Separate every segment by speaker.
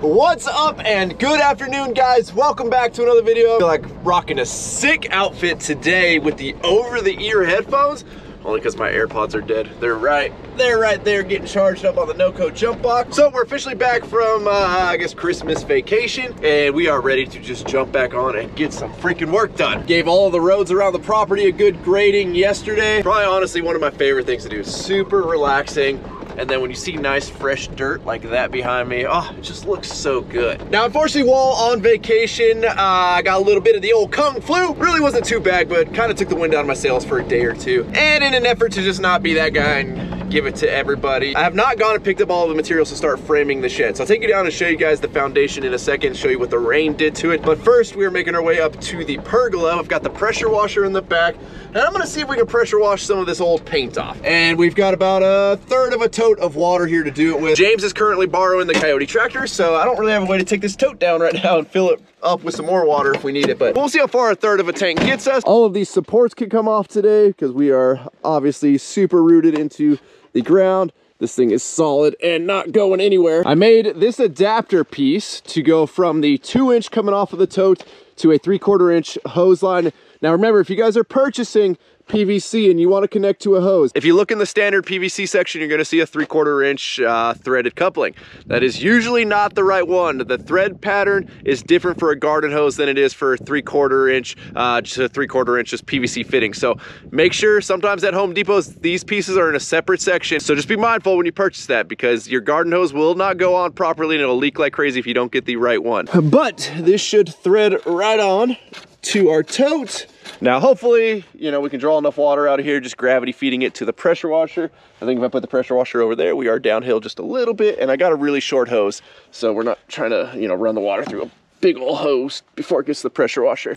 Speaker 1: What's up and good afternoon guys. Welcome back to another video. I feel like rocking a sick outfit today with the over-the-ear headphones. Only because my AirPods are dead. They're right, they're right there getting charged up on the NoCo jump box. So we're officially back from, uh, I guess, Christmas vacation. And we are ready to just jump back on and get some freaking work done. Gave all the roads around the property a good grading yesterday. Probably honestly one of my favorite things to do. Super relaxing and then when you see nice fresh dirt like that behind me, oh, it just looks so good. Now, unfortunately, while on vacation, uh, I got a little bit of the old kung flu. Really wasn't too bad, but kind of took the wind out of my sails for a day or two. And in an effort to just not be that guy and give it to everybody. I have not gone and picked up all the materials to start framing the shed. So I'll take you down and show you guys the foundation in a second, show you what the rain did to it. But first, we are making our way up to the pergola. I've got the pressure washer in the back, and I'm gonna see if we can pressure wash some of this old paint off. And we've got about a third of a tote of water here to do it with. James is currently borrowing the Kioti tractor, so I don't really have a way to take this tote down right now and fill it up with some more water if we need it, but we'll see how far a third of a tank gets us. All of these supports can come off today because we are obviously super rooted into the ground. This thing is solid and not going anywhere. I made this adapter piece to go from the two inch coming off of the tote to a three quarter inch hose line. Now remember, if you guys are purchasing PVC and you want to connect to a hose. If you look in the standard PVC section, you're going to see a three quarter inch uh, threaded coupling. That is usually not the right one. The thread pattern is different for a garden hose than it is for three quarter inch uh, to three quarter inches PVC fitting. So make sure sometimes at Home Depots, these pieces are in a separate section. So just be mindful when you purchase that because your garden hose will not go on properly and it'll leak like crazy if you don't get the right one. But this should thread right on to our tote. Now, hopefully, you know, we can draw enough water out of here, just gravity feeding it to the pressure washer. I think if I put the pressure washer over there, we are downhill just a little bit, and I got a really short hose, so we're not trying to, you know, run the water through a big old hose before it gets to the pressure washer.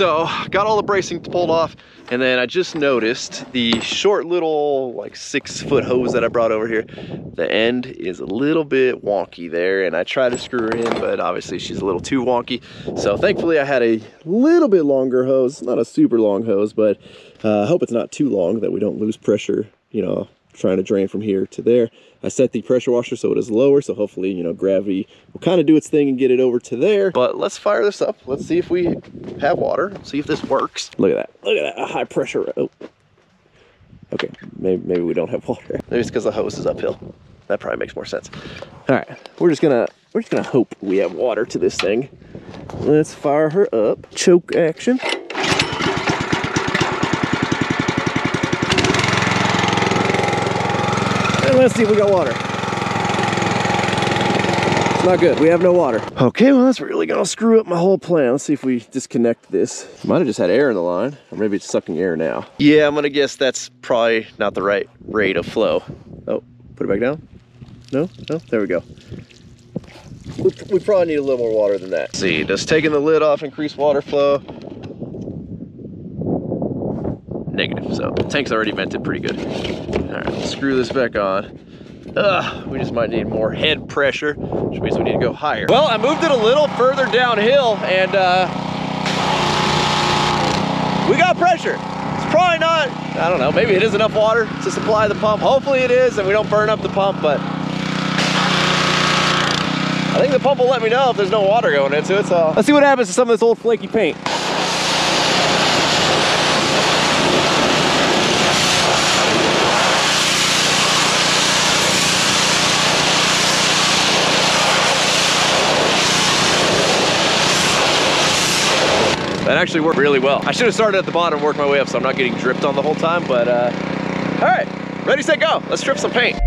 Speaker 1: So got all the bracing pulled off and then I just noticed the short little like six foot hose that I brought over here. The end is a little bit wonky there and I tried to screw her in, but obviously she's a little too wonky. So thankfully I had a little bit longer hose, not a super long hose, but uh, I hope it's not too long that we don't lose pressure, you know, trying to drain from here to there. I set the pressure washer so it is lower, so hopefully, you know, gravity will kind of do its thing and get it over to there. But let's fire this up. Let's see if we have water, see if this works. Look at that, look at that, a high pressure. Oh. Okay, maybe, maybe we don't have water. Maybe it's because the hose is uphill. That probably makes more sense. All right, we're just gonna, we're just gonna hope we have water to this thing. Let's fire her up. Choke action. Let's see if we got water. It's not good. We have no water. Okay, well, that's really gonna screw up my whole plan. Let's see if we disconnect this. Might have just had air in the line, or maybe it's sucking air now. Yeah, I'm gonna guess that's probably not the right rate of flow. Oh, put it back down? No? No? There we go. We, we probably need a little more water than that. Let's see, does taking the lid off increase water flow? Negative, so the tank's already vented pretty good. All right, screw this back on. Ugh, we just might need more head pressure, which means we need to go higher. Well, I moved it a little further downhill and uh, we got pressure. It's probably not, I don't know, maybe it is enough water to supply the pump. Hopefully it is and we don't burn up the pump, but I think the pump will let me know if there's no water going into it, so let's see what happens to some of this old flaky paint. That actually worked really well. I should have started at the bottom and worked my way up so I'm not getting dripped on the whole time, but uh, all right, ready, set, go. Let's strip some paint.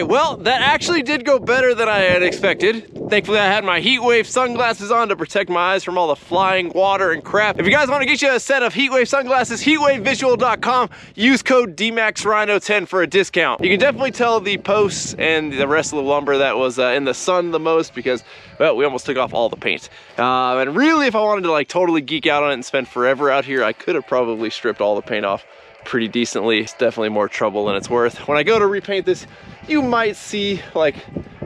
Speaker 1: Okay, well, that actually did go better than I had expected. Thankfully, I had my Heatwave sunglasses on to protect my eyes from all the flying water and crap. If you guys want to get you a set of Heatwave sunglasses, heatwavevisual.com, use code DMAXRYNO10 for a discount. You can definitely tell the posts and the rest of the lumber that was uh, in the sun the most because, well, we almost took off all the paint. Uh, and really, if I wanted to like totally geek out on it and spend forever out here, I could have probably stripped all the paint off pretty decently. It's definitely more trouble than it's worth. When I go to repaint this, you might see like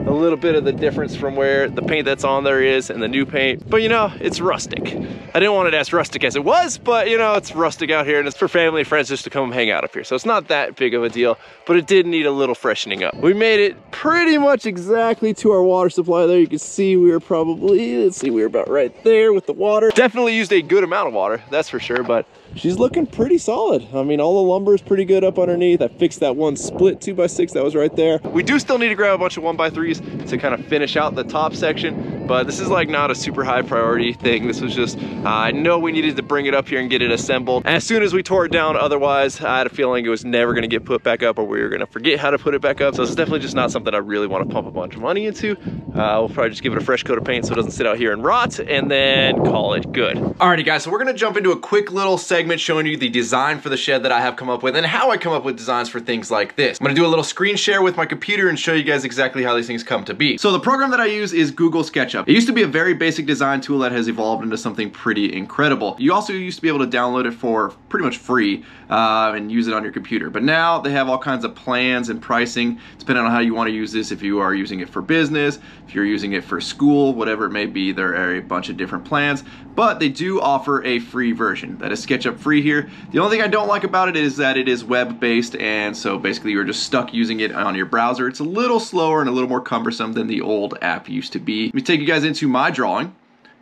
Speaker 1: a little bit of the difference from where the paint that's on there is and the new paint. But you know, it's rustic. I didn't want it as rustic as it was, but you know, it's rustic out here and it's for family and friends just to come hang out up here. So it's not that big of a deal, but it did need a little freshening up. We made it pretty much exactly to our water supply there. You can see we were probably, let's see, we were about right there with the water. Definitely used a good amount of water, that's for sure, but she's looking pretty solid. I mean, all the lumber is pretty good up underneath. I fixed that one split two by six that was right there. We do still need to grab a bunch of one by threes to kind of finish out the top section, but this is like not a super high priority thing. This was just, uh, I know we needed to bring it up here and get it assembled. As soon as we tore it down, otherwise, I had a feeling it was never gonna get put back up or we were gonna forget how to put it back up. So it's definitely just not something I really wanna pump a bunch of money into. Uh, we'll probably just give it a fresh coat of paint so it doesn't sit out here and rot and then call it good. Alrighty guys, so we're gonna jump into a quick little segment showing you the design for the shed that I have come up with and how I come up with designs for things like this. I'm gonna do a little screen share with my computer and show you guys exactly how these things come to be. So the program that I use is Google SketchUp. It used to be a very basic design tool that has evolved into something pretty incredible. You also used to be able to download it for pretty much free uh, and use it on your computer. But now they have all kinds of plans and pricing depending on how you want to use this. If you are using it for business, if you're using it for school, whatever it may be, there are a bunch of different plans. But they do offer a free version that is SketchUp free here. The only thing I don't like about it is that it is web-based and so basically you're just stuck using it on your browser. It's a little slower and a little more cumbersome than the old app used to be. Let me take you guys into my drawing.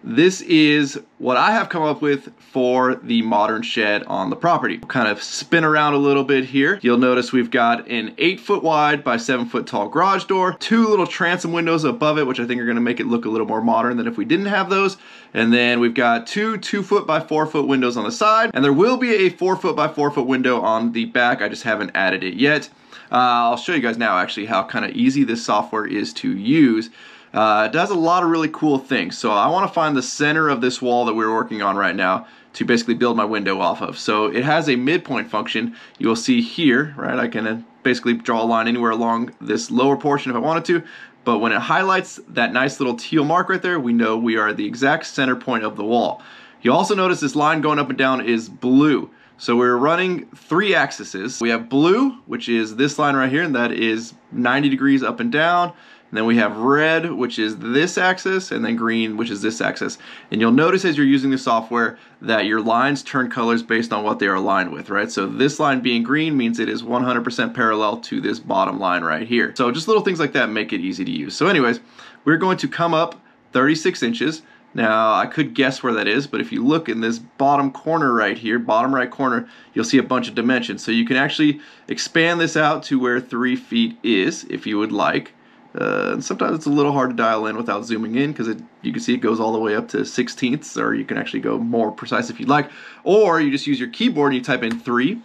Speaker 1: This is what I have come up with for the modern shed on the property. We'll kind of spin around a little bit here. You'll notice we've got an eight foot wide by seven foot tall garage door, two little transom windows above it, which I think are gonna make it look a little more modern than if we didn't have those. And then we've got two two foot by four foot windows on the side, and there will be a four foot by four foot window on the back. I just haven't added it yet. Uh, I'll show you guys now actually how kind of easy this software is to use. Uh, it does a lot of really cool things. So I want to find the center of this wall that we're working on right now to basically build my window off of. So it has a midpoint function. You will see here, right, I can uh, basically draw a line anywhere along this lower portion if I wanted to, but when it highlights that nice little teal mark right there, we know we are the exact center point of the wall. You also notice this line going up and down is blue. So we're running three axes. We have blue, which is this line right here, and that is 90 degrees up and down. And then we have red, which is this axis, and then green, which is this axis. And you'll notice as you're using the software that your lines turn colors based on what they are aligned with, right? So this line being green means it is 100% parallel to this bottom line right here. So just little things like that make it easy to use. So anyways, we're going to come up 36 inches. Now, I could guess where that is, but if you look in this bottom corner right here, bottom right corner, you'll see a bunch of dimensions. So you can actually expand this out to where three feet is, if you would like. Uh, sometimes it's a little hard to dial in without zooming in because you can see it goes all the way up to 16ths or you can actually go more precise if you'd like. Or you just use your keyboard and you type in 3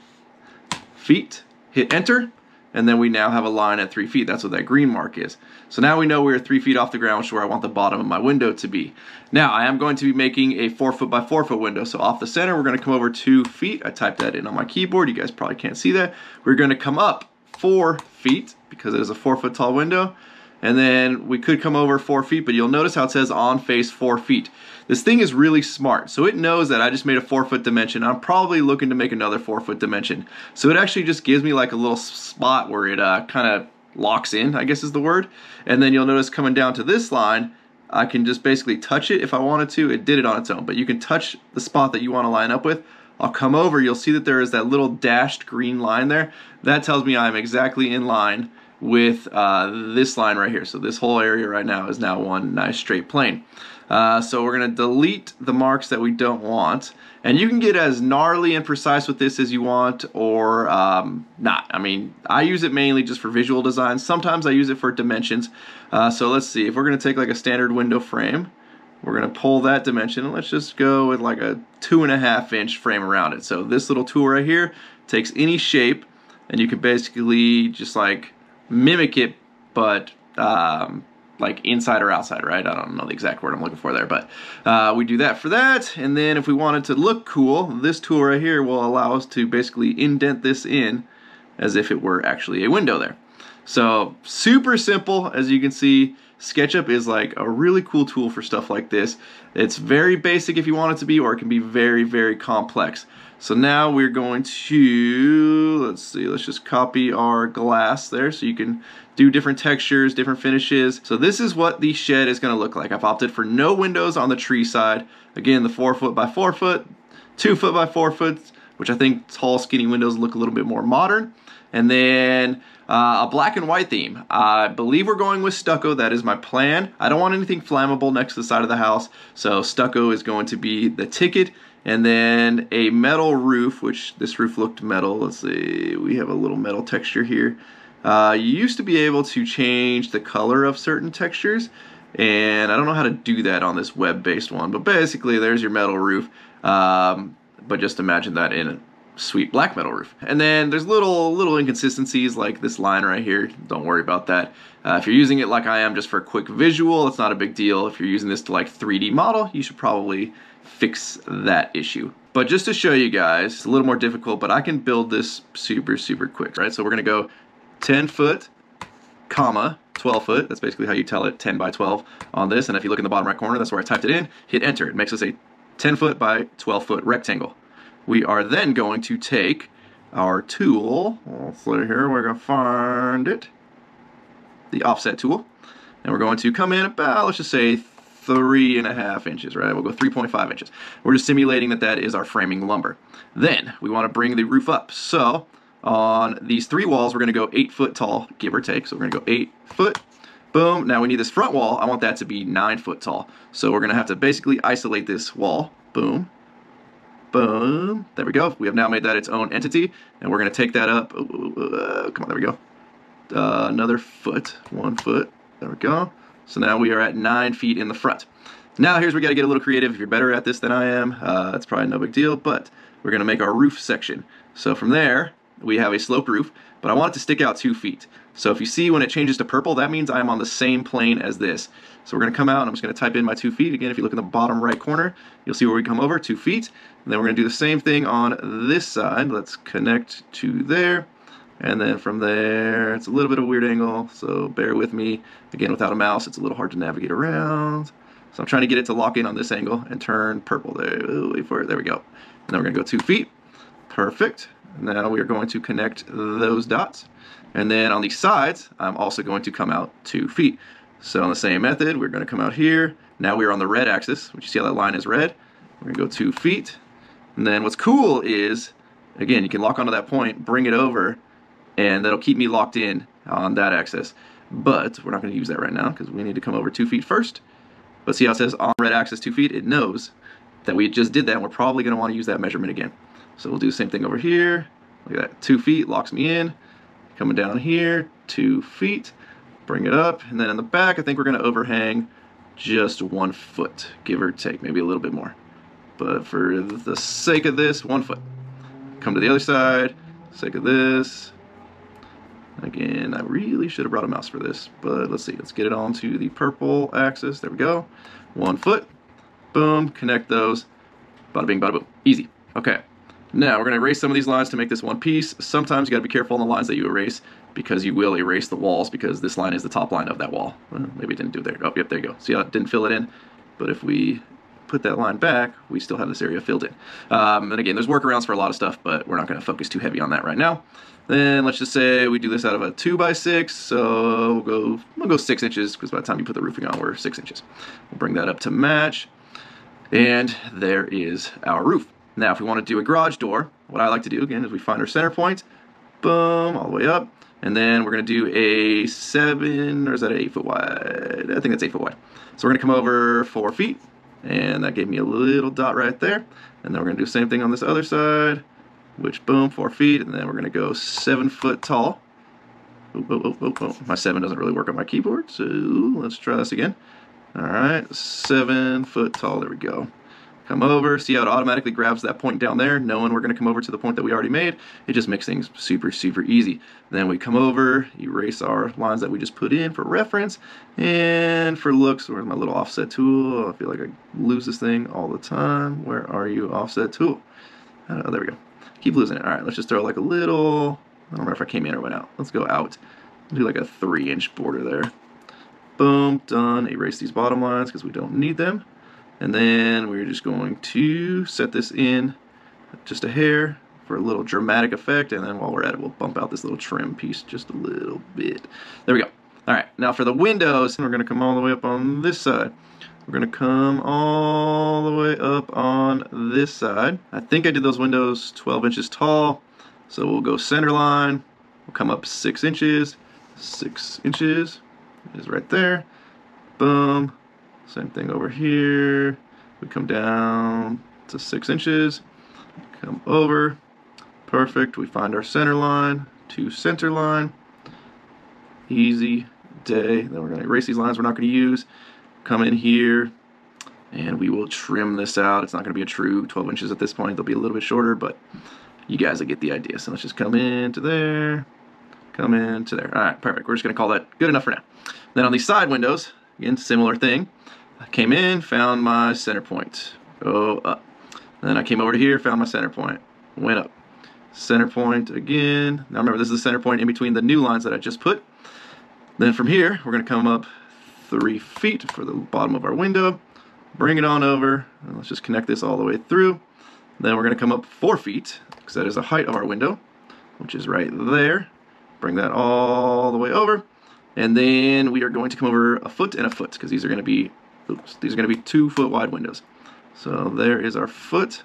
Speaker 1: feet, hit enter, and then we now have a line at 3 feet. That's what that green mark is. So now we know we're 3 feet off the ground, which is where I want the bottom of my window to be. Now I am going to be making a 4 foot by 4 foot window. So off the center we're going to come over 2 feet. I typed that in on my keyboard. You guys probably can't see that. We're going to come up 4 feet because it is a 4 foot tall window and then we could come over four feet, but you'll notice how it says on face four feet. This thing is really smart, so it knows that I just made a four foot dimension. I'm probably looking to make another four foot dimension. So it actually just gives me like a little spot where it uh, kind of locks in, I guess is the word. And then you'll notice coming down to this line, I can just basically touch it if I wanted to. It did it on its own, but you can touch the spot that you want to line up with. I'll come over, you'll see that there is that little dashed green line there. That tells me I'm exactly in line with uh, this line right here. So this whole area right now is now one nice straight plane. Uh, so we're going to delete the marks that we don't want. And you can get as gnarly and precise with this as you want or um, not. I mean, I use it mainly just for visual design. Sometimes I use it for dimensions. Uh, so let's see, if we're going to take like a standard window frame, we're going to pull that dimension and let's just go with like a two and a half inch frame around it. So this little tool right here takes any shape and you can basically just like mimic it, but um, like inside or outside, right? I don't know the exact word I'm looking for there, but uh, we do that for that. And then if we wanted to look cool, this tool right here will allow us to basically indent this in as if it were actually a window there. So super simple, as you can see. SketchUp is like a really cool tool for stuff like this. It's very basic if you want it to be, or it can be very, very complex. So now we're going to, let's see, let's just copy our glass there so you can do different textures, different finishes. So this is what the shed is gonna look like. I've opted for no windows on the tree side. Again, the four foot by four foot, two foot by four foot, which I think tall skinny windows look a little bit more modern. And then uh, a black and white theme. I believe we're going with stucco. That is my plan. I don't want anything flammable next to the side of the house. So stucco is going to be the ticket. And then a metal roof, which this roof looked metal. Let's see, we have a little metal texture here. Uh, you used to be able to change the color of certain textures and I don't know how to do that on this web-based one but basically there's your metal roof um, but just imagine that in a sweet black metal roof and then there's little little inconsistencies like this line right here don't worry about that uh, if you're using it like I am just for a quick visual it's not a big deal if you're using this to like 3d model you should probably fix that issue but just to show you guys, it's a little more difficult, but I can build this super, super quick, right? So we're gonna go 10 foot, comma, 12 foot. That's basically how you tell it, 10 by 12 on this. And if you look in the bottom right corner, that's where I typed it in. Hit enter. It makes us a 10 foot by 12 foot rectangle. We are then going to take our tool, let's see here, we're gonna find it, the offset tool, and we're going to come in about, let's just say three and a half inches, right? We'll go 3.5 inches. We're just simulating that that is our framing lumber. Then we want to bring the roof up. So on these three walls, we're going to go eight foot tall, give or take. So we're going to go eight foot. Boom. Now we need this front wall. I want that to be nine foot tall. So we're going to have to basically isolate this wall. Boom. Boom. There we go. We have now made that its own entity. And we're going to take that up. Uh, come on, there we go. Uh, another foot. One foot. There we go. So now we are at nine feet in the front. Now here's where we got to get a little creative. If you're better at this than I am, uh, it's probably no big deal. But we're to make our roof section. So from there, we have a sloped roof, but I want it to stick out two feet. So if you see when it changes to purple, that means I'm on the same plane as this. So we're gonna come out and I'm just gonna type in my two feet. Again, if you look in the bottom right corner, you'll see where we come over, two feet. And then we're gonna do the same thing on this side. Let's connect to there. And then from there, it's a little bit of a weird angle, so bear with me. Again, without a mouse, it's a little hard to navigate around. So I'm trying to get it to lock in on this angle and turn purple. There, wait for it, there we go. And then we're gonna go two feet. Perfect. Now we are going to connect those dots. And then on the sides, I'm also going to come out two feet. So on the same method, we're to come out here. Now we're on the red axis, which you see how that line is red. We're to go two feet. And then what's cool is, again, you can lock onto that point, bring it over, and that'll keep me locked in on that axis. But we're not going to use that right now because we need to come over two feet first. But see how it says on red axis two feet? It knows that we just did that and we're probably going to want to use that measurement again. So we'll do the same thing over here. Look at that, two feet, locks me in. Coming down here, two feet, bring it up. And then in the back, I think we're gonna overhang just one foot, give or take, maybe a little bit more. But for the sake of this, one foot. Come to the other side, sake of this. Again, I really should have brought a mouse for this, but let's see, let's get it onto the purple axis. There we go. One foot, boom, connect those. Bada bing, bada boom. Easy. Okay. Now we're going to erase some of these lines to make this one piece. Sometimes you got to be careful on the lines that you erase because you will erase the walls because this line is the top line of that wall. Well, maybe it didn't do there. Oh, yep, there you go. See how it didn't fill it in? But if we put that line back, we still have this area filled in. Um, and again, there's workarounds for a lot of stuff, but we're not going to focus too heavy on that right now. Then let's just say we do this out of a 2 by 6 so we'll go, we'll go 6 inches, because by the time you put the roofing on, we're 6 inches. We'll bring that up to match, and there is our roof. Now, if we want to do a garage door, what I like to do, again, is we find our center point, boom, all the way up, and then we're going to do a 7, or is that 8 foot wide? I think that's 8 foot wide. So we're going to come over 4 feet, and that gave me a little dot right there. And then we're to do the same thing on this other side, which, boom, 4 feet, and then we're to go 7 foot tall. Oh, oh, oh, oh, My 7 doesn't really work on my keyboard, so let's try this again. All right, 7 foot tall, there we go. Come over, see how it automatically grabs that point down there, knowing we're to come over to the point that we already made. It just makes things super, super easy. Then we come over, erase our lines that we just put in for reference, and for looks, where's my little offset tool? I feel like I lose this thing all the time. Where are you, offset tool? Oh, there we go. Keep losing it. All right, let's just throw like a little, I don't remember if I came in or went out. Let's go out. Do like a three inch border there. Boom, done. Erase these bottom lines because we don't need them. And then we're just going to set this in just a hair for a little dramatic effect. And then while we're at it, we'll bump out this little trim piece just a little bit. There we go. All right, now for the windows, we're gonna come all the way up on this side. We're gonna come all the way up on this side. I think I did those windows 12 inches tall. So we'll go center line, we'll come up six inches, six inches is right there. Boom, same thing over here. We come down to six inches, come over, perfect. We find our center line, to center line, easy day. Then we're gonna erase these lines we're not gonna use. Come in here, and we will trim this out. It's not gonna be a true 12 inches at this point. They'll be a little bit shorter, but you guys will get the idea. So let's just come into there, come into there. All right, perfect. We're just gonna call that good enough for now. Then on these side windows, again, similar thing. I came in, found my center point. Go up. Then I came over to here, found my center point. Went up. Center point again. Now remember, this is the center point in between the new lines that I just put. Then from here, we're going to come up three feet for the bottom of our window. Bring it on over. Let's just connect this all the way through. Then we're going to come up four feet, because that is the height of our window, which is right there. Bring that all the way over. And then we are going to come over a foot and a foot, because these are going to be oops, these are going to be two foot wide windows. So there is our foot.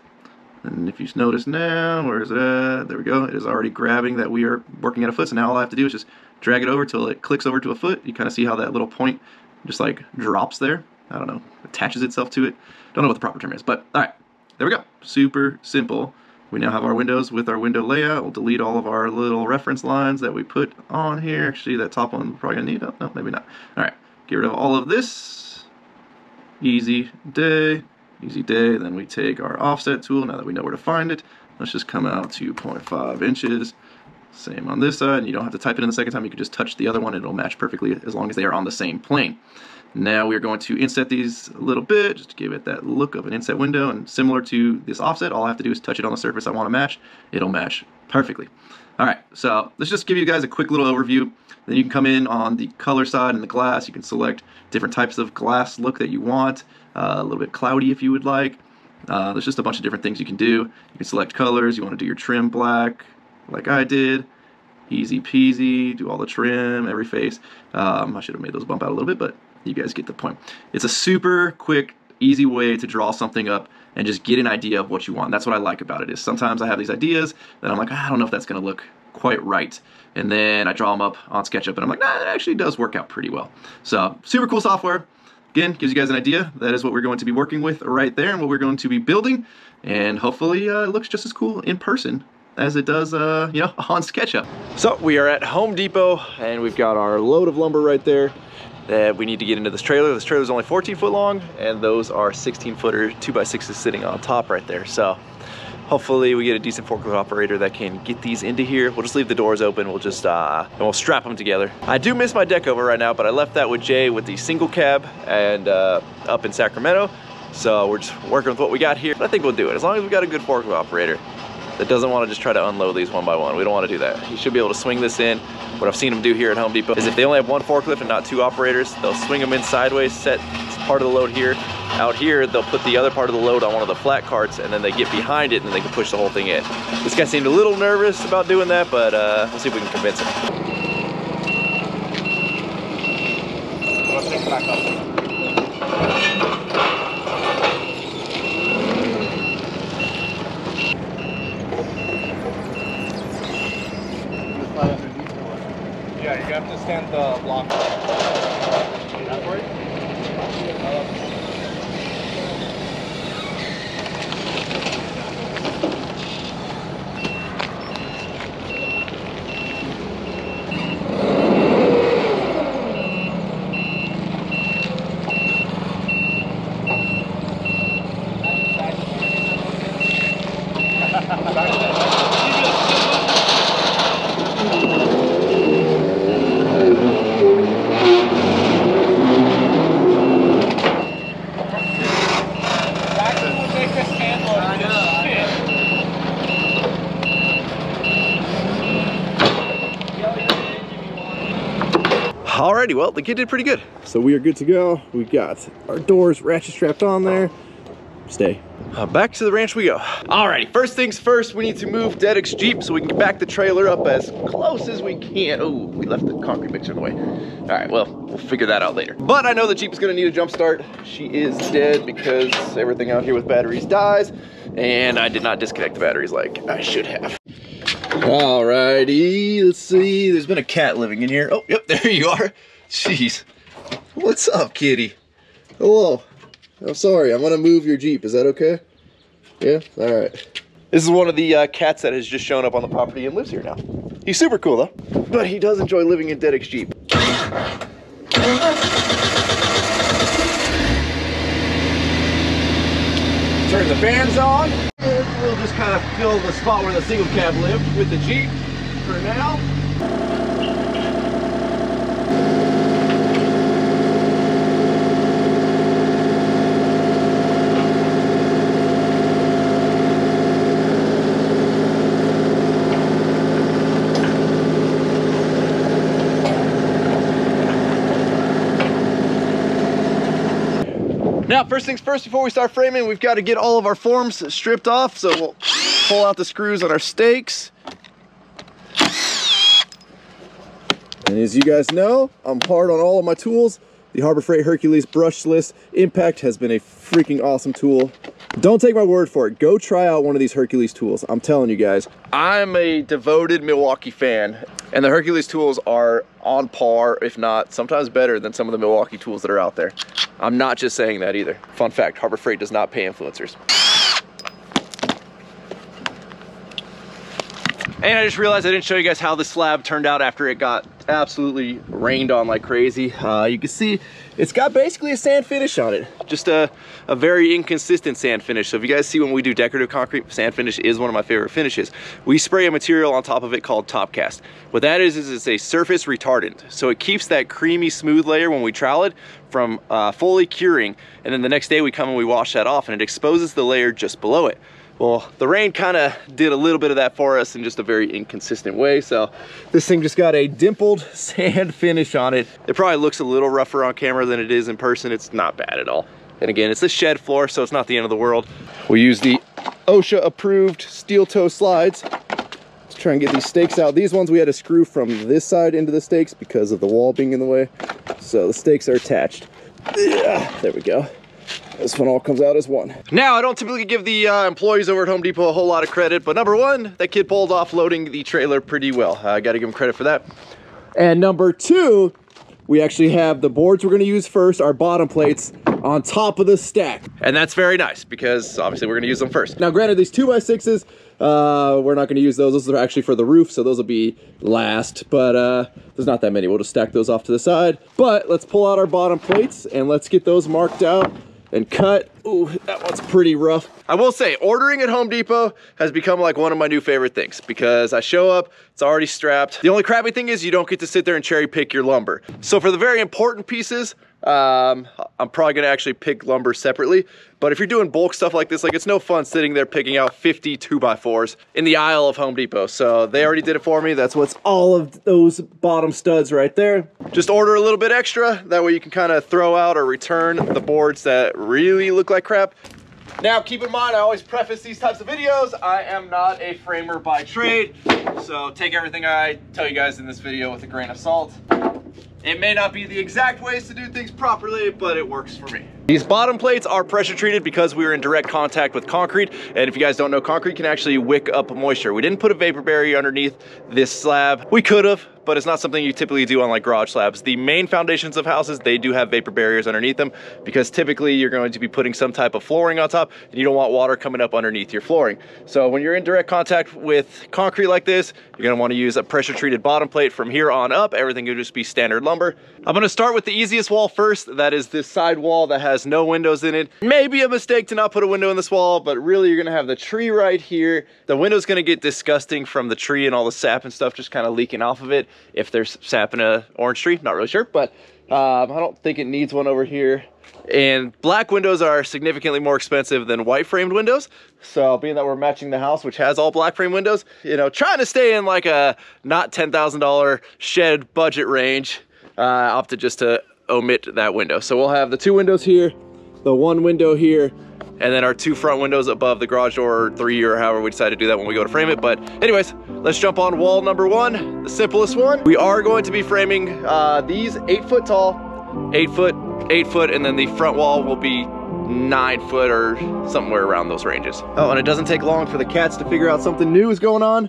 Speaker 1: And if you notice now, where is it at? There we go. It is already grabbing that we are working at a foot. So now all I have to do is just drag it over till it clicks over to a foot. You kind of see how that little point just like drops there. I don't know, attaches itself to it. Don't know what the proper term is, but all right, there we go. Super simple. We now have our windows with our window layout. We'll delete all of our little reference lines that we put on here. Actually, that top one we're probably gonna need. Oh, no, maybe not. All right, get rid of all of this easy day, easy day. Then we take our offset tool, now that we know where to find it. Let's just come out to 0.5 inches. Same on this side, and you don't have to type it in the second time, you can just touch the other one, it'll match perfectly as long as they are on the same plane. Now we're going to inset these a little bit, just to give it that look of an inset window, and similar to this offset, all I have to do is touch it on the surface I want to match, it'll match perfectly. Alright, so let's just give you guys a quick little overview. Then you can come in on the color side and the glass. You can select different types of glass look that you want. Uh, a little bit cloudy if you would like. Uh, there's just a bunch of different things you can do. You can select colors. You want to do your trim black like I did. Easy peasy. Do all the trim, every face. Um, I should have made those bump out a little bit, but you guys get the point. It's a super quick, easy way to draw something up and just get an idea of what you want. That's what I like about it is sometimes I have these ideas that I'm like, ah, I don't know if that's going to look quite right. And then I draw them up on SketchUp and I'm like, nah, that actually does work out pretty well. So super cool software. Again, gives you guys an idea. That is what we're going to be working with right there and what we're going to be building. And hopefully uh, it looks just as cool in person as it does, uh, you know, on SketchUp.
Speaker 2: So we are at Home Depot and we've got our load of lumber right there that we need to get into this trailer. This trailer is only 14 foot long and those are 16 footer 2x6s sitting on top right there. So hopefully we get a decent forklift operator that can get these into here. We'll just leave the doors open. We'll just, uh, and we'll strap them together. I do miss my deck over right now, but I left that with Jay with the single cab and uh, up in Sacramento. So we're just working with what we got here. But I think we'll do it as long as we got a good forklift operator that doesn't want to just try to unload these one by one. We don't want to do that. You should be able to swing this in. What I've seen them do here at Home Depot is if they only have one forklift and not two operators, they'll swing them in sideways, set part of the load here. Out here, they'll put the other part of the load on one of the flat carts and then they get behind it and they can push the whole thing in. This guy seemed a little nervous about doing that, but uh, we'll see if we can convince him.
Speaker 3: Yeah, you have to stand the block. That way?
Speaker 1: Alrighty, well, the kid did pretty good.
Speaker 4: So we are good to go. We've got our doors ratchet strapped on there. Stay.
Speaker 1: Uh, back to the ranch we go. Alrighty, first things first, we need to move Dedek's Jeep so we can get back the trailer up as close as we can. Oh, we left the concrete mixer in the way. All right, well, we'll figure that out later. But I know the Jeep is gonna need a jump start. She is dead because everything out here with batteries dies, and I did not disconnect the batteries like I should have. Alrighty, let's see. There's been a cat living in here. Oh, yep, there you are. Jeez. What's up, kitty? Hello. I'm sorry, I'm gonna move your Jeep. Is that okay? Yeah? All right. This is one of the uh, cats that has just shown up on the property and lives here now. He's super cool though, but he does enjoy living in Dedek's Jeep. Turn the fans on. We'll just kind of fill the spot where the single cab lived with the Jeep for now. Now, first things first, before we start framing, we've got to get all of our forms stripped off. So we'll pull out the screws on our stakes. And as you guys know, I'm hard on all of my tools. The Harbor Freight Hercules Brushless Impact has been a freaking awesome tool. Don't take my word for it. Go try out one of these Hercules tools. I'm telling you guys. I'm a devoted Milwaukee fan, and the Hercules tools are on par, if not sometimes better than some of the Milwaukee tools that are out there. I'm not just saying that either. Fun fact, Harbor Freight does not pay influencers. And I just realized I didn't show you guys how the slab turned out after it got absolutely rained on like crazy. Uh, you can see it's got basically a sand finish on it. Just a, a very inconsistent sand finish. So if you guys see when we do decorative concrete, sand finish is one of my favorite finishes. We spray a material on top of it called Topcast. What that is, is it's a surface retardant. So it keeps that creamy smooth layer when we trowel it from uh, fully curing. And then the next day we come and we wash that off and it exposes the layer just below it. Well, the rain kind of did a little bit of that for us in just a very inconsistent way. So this thing just got a dimpled sand finish on it. It probably looks a little rougher on camera than it is in person. It's not bad at all. And again, it's a shed floor, so it's not the end of the world. We use the OSHA approved steel toe slides to try and get these stakes out. These ones we had to screw from this side into the stakes because of the wall being in the way. So the stakes are attached. There we go. This one all comes out as one. Now, I don't typically give the uh, employees over at Home Depot a whole lot of credit, but number one, that kid pulled off loading the trailer pretty well. I gotta give him credit for that. And number two, we actually have the boards we're gonna use first, our bottom plates, on top of the stack. And that's very nice because obviously we're gonna use them first. Now granted, these two by sixes, uh, we're not gonna use those. Those are actually for the roof, so those will be last, but uh, there's not that many. We'll just stack those off to the side. But let's pull out our bottom plates and let's get those marked out and cut. Ooh, that one's pretty rough. I will say, ordering at Home Depot has become like one of my new favorite things because I show up, it's already strapped. The only crappy thing is you don't get to sit there and cherry pick your lumber. So for the very important pieces, um, I'm probably gonna actually pick lumber separately. But if you're doing bulk stuff like this, like it's no fun sitting there picking out 50 two by fours in the aisle of Home Depot. So they already did it for me. That's what's all of those bottom studs right there. Just order a little bit extra. That way you can kind of throw out or return the boards that really look like crap. Now, keep in mind, I always preface these types of videos. I am not a framer by trade, so take everything I tell you guys in this video with a grain of salt. It may not be the exact ways to do things properly, but it works for me. These bottom plates are pressure treated because we are in direct contact with concrete. And if you guys don't know, concrete can actually wick up moisture. We didn't put a vapor barrier underneath this slab. We could have, but it's not something you typically do on like garage slabs. The main foundations of houses, they do have vapor barriers underneath them because typically you're going to be putting some type of flooring on top and you don't want water coming up underneath your flooring. So when you're in direct contact with concrete like this, you're gonna wanna use a pressure treated bottom plate from here on up. Everything will just be standard lumber. I'm gonna start with the easiest wall first. That is this side wall that has no windows in it. Maybe a mistake to not put a window in this wall, but really you're gonna have the tree right here. The window's gonna get disgusting from the tree and all the sap and stuff just kind of leaking off of it if there's sap in a orange tree, not really sure, but um, I don't think it needs one over here. And black windows are significantly more expensive than white framed windows. So being that we're matching the house, which has all black frame windows, you know, trying to stay in like a not $10,000 shed budget range, I opted just to omit that window. So we'll have the two windows here, the one window here, and then our two front windows above the garage door, or three or however we decide to do that when we go to frame it. But anyways, let's jump on wall number one, the simplest one. We are going to be framing uh, these eight foot tall, eight foot, eight foot, and then the front wall will be nine foot or somewhere around those ranges. Oh, and it doesn't take long for the cats to figure out something new is going on.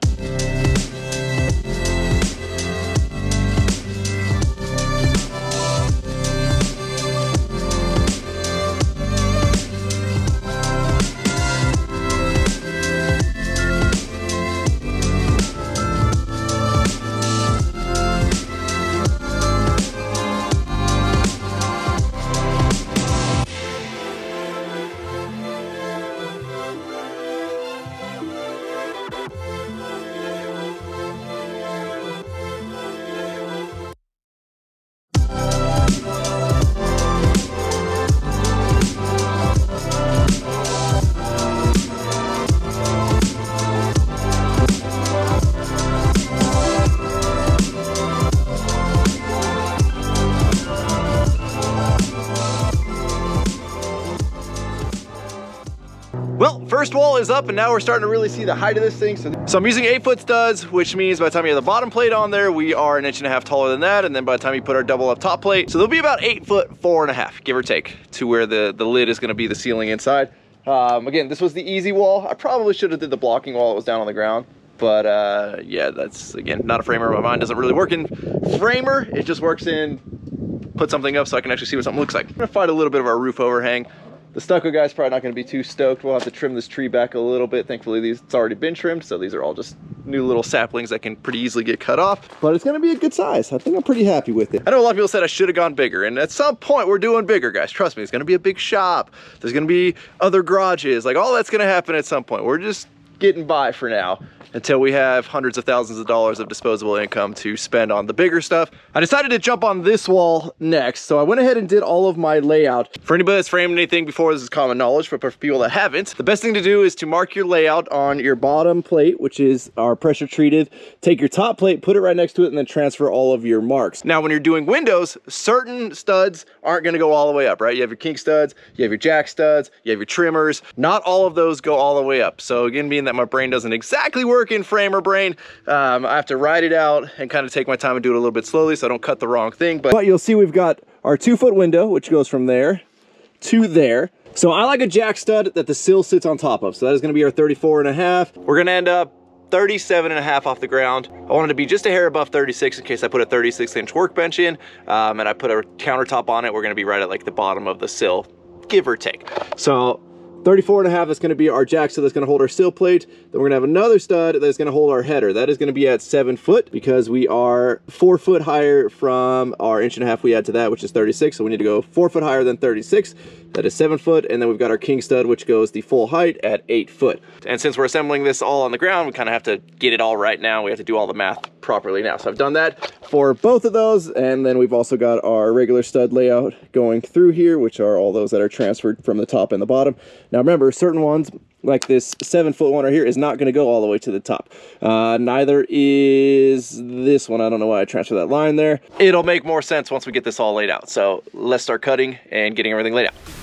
Speaker 1: First wall is up and now we're starting to really see the height of this thing. So, so I'm using eight foot studs, which means by the time you have the bottom plate on there, we are an inch and a half taller than that. And then by the time you put our double up top plate, so they'll be about eight foot, four and a half, give or take, to where the, the lid is gonna be the ceiling inside. Um, again, this was the easy wall. I probably should have did the blocking wall that was down on the ground. But uh, yeah, that's, again, not a framer. My mind doesn't really work in framer. It just works in put something up so I can actually see what something looks like. I'm gonna find a little bit of our roof overhang. The stucco guy's probably not gonna be too stoked. We'll have to trim this tree back a little bit. Thankfully, these it's already been trimmed, so these are all just new little saplings that can pretty easily get cut off. But it's gonna be a good size. I think I'm pretty happy with it. I know a lot of people said I should have gone bigger, and at some point we're doing bigger, guys. Trust me, it's gonna be a big shop. There's gonna be other garages. Like all that's gonna happen at some point. We're just getting by for now until we have hundreds of thousands of dollars of disposable income to spend on the bigger stuff. I decided to jump on this wall next, so I went ahead and did all of my layout. For anybody that's framed anything before, this is common knowledge, but for people that haven't, the best thing to do is to mark your layout on your bottom plate, which is our pressure treated. Take your top plate, put it right next to it, and then transfer all of your marks. Now, when you're doing windows, certain studs aren't gonna go all the way up, right? You have your king studs, you have your jack studs, you have your trimmers. Not all of those go all the way up. So again, being that my brain doesn't exactly work in framer brain. Um, I have to write it out and kind of take my time and do it a little bit slowly so I don't cut the wrong thing. But, but you'll see we've got our two foot window, which goes from there to there. So I like a jack stud that the sill sits on top of. So that is gonna be our 34 and a half. We're gonna end up 37 and a half off the ground. I wanted to be just a hair above 36 in case I put a 36 inch workbench in um, and I put a countertop on it. We're gonna be right at like the bottom of the sill, give or take. So 34 and a half is going to be our jack stud that's going to hold our sill plate. Then we're going to have another stud that's going to hold our header. That is going to be at seven foot because we are four foot higher from our inch and a half we add to that, which is 36. So we need to go four foot higher than 36. That is seven foot. And then we've got our king stud, which goes the full height at eight foot. And since we're assembling this all on the ground, we kind of have to get it all right now. We have to do all the math properly now. So I've done that for both of those. And then we've also got our regular stud layout going through here, which are all those that are transferred from the top and the bottom. Now remember, certain ones, like this seven foot one right here, is not going to go all the way to the top. Uh, neither is this one. I don't know why I transferred that line there. It'll make more sense once we get this all laid out. So let's start cutting and getting everything laid out.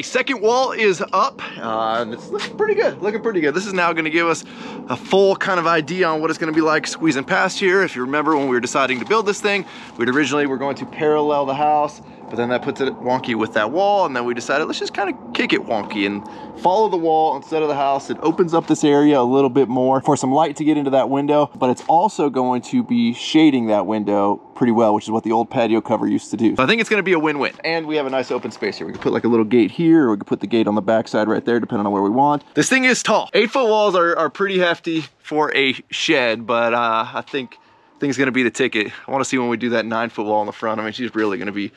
Speaker 1: Second wall is up. Uh, and it's looking pretty good, looking pretty good. This is now gonna give us a full kind of idea on what it's gonna be like squeezing past here. If you remember when we were deciding to build this thing, we'd originally were going to parallel the house, but then that puts it wonky with that wall. And then we decided, let's just kind of kick it wonky and follow the wall instead of the house. It opens up this area a little bit more for some light to get into that window, but it's also going to be shading that window pretty well, which is what the old patio cover used to do. So I think it's gonna be a win-win. And we have a nice open space here. We can put like a little gate here, or we can put the gate on the backside right there, depending on where we want. This thing is tall. Eight foot walls are, are pretty hefty for a shed, but uh, I think thing's gonna be the ticket. I wanna see when we do that nine foot wall in the front. I mean, she's really gonna be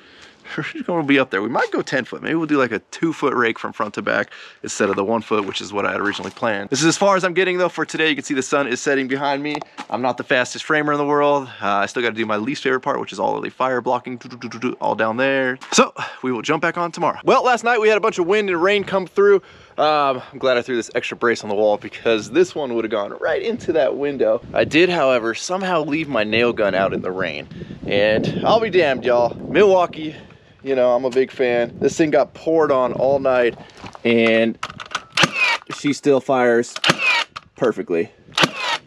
Speaker 1: we're going to be up there. We might go 10 foot. Maybe we'll do like a two foot rake from front to back instead of the one foot, which is what I had originally planned. This is as far as I'm getting though for today. You can see the sun is setting behind me. I'm not the fastest framer in the world. Uh, I still got to do my least favorite part, which is all of the fire blocking all down there. So we will jump back on tomorrow. Well, last night we had a bunch of wind and rain come through. Um, I'm glad I threw this extra brace on the wall because this one would have gone right into that window. I did, however, somehow leave my nail gun out in the rain. And I'll be damned, y'all. Milwaukee you know, I'm a big fan. This thing got poured on all night and she still fires perfectly.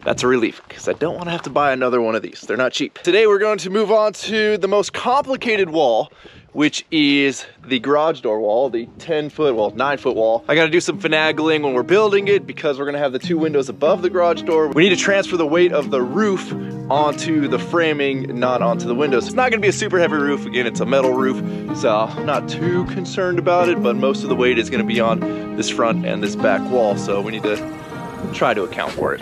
Speaker 1: That's a relief because I don't want to have to buy another one of these. They're not cheap. Today we're going to move on to the most complicated wall which is the garage door wall, the 10 foot, well, nine foot wall. I gotta do some finagling when we're building it because we're gonna have the two windows above the garage door. We need to transfer the weight of the roof onto the framing, not onto the windows. It's not gonna be a super heavy roof. Again, it's a metal roof, so I'm not too concerned about it, but most of the weight is gonna be on this front and this back wall, so we need to try to account for it.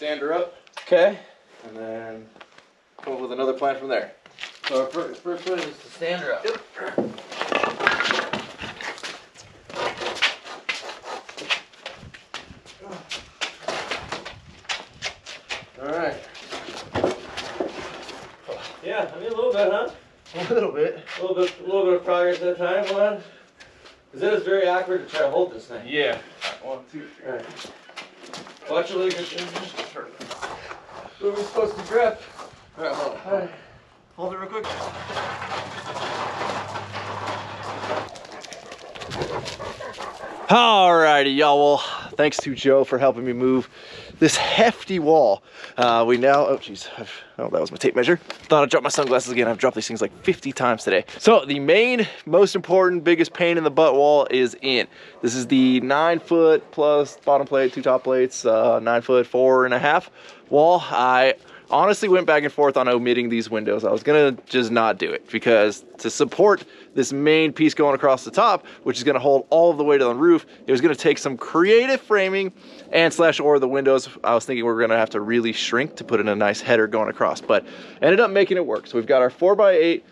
Speaker 1: Stand her up.
Speaker 5: Okay.
Speaker 1: And then come up with another plan from there.
Speaker 5: So our first, first one is to stand her up. Yep.
Speaker 1: Alright.
Speaker 5: Yeah, I mean a little bit, huh?
Speaker 1: A little bit.
Speaker 5: A little bit, a little bit of progress at a time, come on. Because it's very awkward to try to hold this thing.
Speaker 1: Yeah. One, two, three.
Speaker 5: Right. Watch your leg. Where are we supposed to grip?
Speaker 1: Alright, hold on.
Speaker 5: All right.
Speaker 1: Hold it real quick. All righty, y'all. Well, thanks to Joe for helping me move this hefty wall. Uh, we now, oh jeez, oh that was my tape measure. Thought I'd drop my sunglasses again. I've dropped these things like 50 times today. So the main, most important, biggest pain in the butt wall is in. This is the nine foot plus bottom plate, two top plates, uh, nine foot, four and a half wall. I honestly went back and forth on omitting these windows. I was gonna just not do it because to support this main piece going across the top, which is gonna hold all of the weight on the roof, it was gonna take some creative framing and slash or the windows. I was thinking we are gonna have to really shrink to put in a nice header going across, but ended up making it work. So we've got our four by eight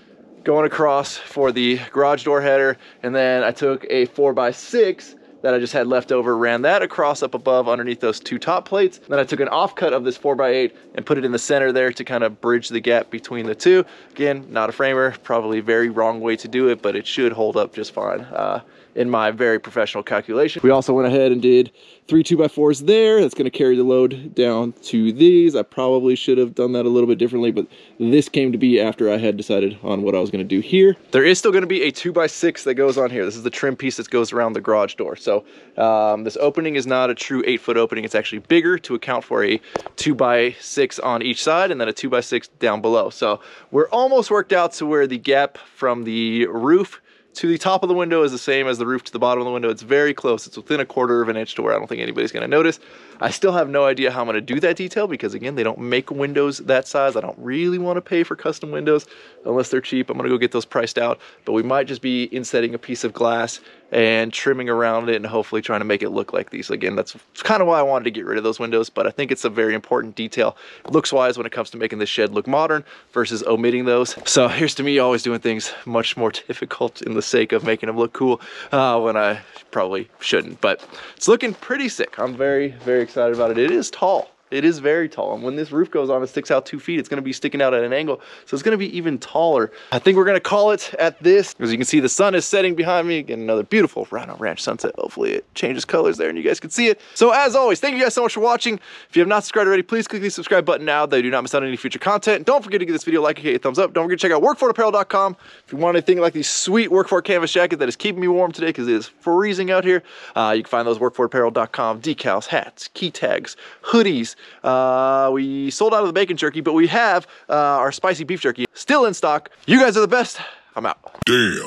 Speaker 1: going across for the garage door header, and then I took a four by six that I just had left over, ran that across up above underneath those two top plates. Then I took an offcut of this 4x8 and put it in the center there to kind of bridge the gap between the two. Again, not a framer, probably very wrong way to do it, but it should hold up just fine. Uh, in my very professional calculation. We also went ahead and did three two by fours there. That's gonna carry the load down to these. I probably should have done that a little bit differently, but this came to be after I had decided on what I was gonna do here. There is still gonna be a two by six that goes on here. This is the trim piece that goes around the garage door. So um, this opening is not a true eight foot opening. It's actually bigger to account for a two by six on each side and then a two by six down below. So we're almost worked out to where the gap from the roof to the top of the window is the same as the roof to the bottom of the window. It's very close. It's within a quarter of an inch to where I don't think anybody's gonna notice. I still have no idea how I'm gonna do that detail because again, they don't make windows that size. I don't really wanna pay for custom windows unless they're cheap. I'm gonna go get those priced out, but we might just be insetting a piece of glass and trimming around it and hopefully trying to make it look like these. Again, that's kind of why I wanted to get rid of those windows, but I think it's a very important detail looks wise when it comes to making this shed look modern versus omitting those. So here's to me always doing things much more difficult in the sake of making them look cool uh, when I probably shouldn't, but it's looking pretty sick. I'm very, very excited about it. It is tall. It is very tall. And when this roof goes on, it sticks out two feet. It's going to be sticking out at an angle. So it's going to be even taller. I think we're going to call it at this. As you can see, the sun is setting behind me. Again, another beautiful Rhino Ranch sunset. Hopefully it changes colors there and you guys can see it. So as always, thank you guys so much for watching. If you have not subscribed already, please click the subscribe button now. They do not miss out on any future content. Don't forget to give this video a like and hit a thumbs up. Don't forget to check out workforitapparel.com if you want anything like these sweet Workforit canvas jacket that is keeping me warm today because it is freezing out here. Uh, you can find those workforitapparel.com decals, hats, key tags, hoodies, uh, we sold out of the bacon jerky, but we have uh, our spicy beef jerky still in stock. You guys are the best. I'm out.
Speaker 6: Damn.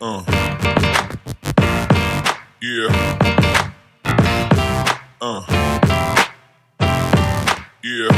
Speaker 6: Uh. Yeah. Uh. Yeah.